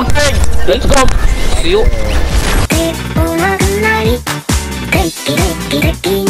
Okay, let's go. See you. Oh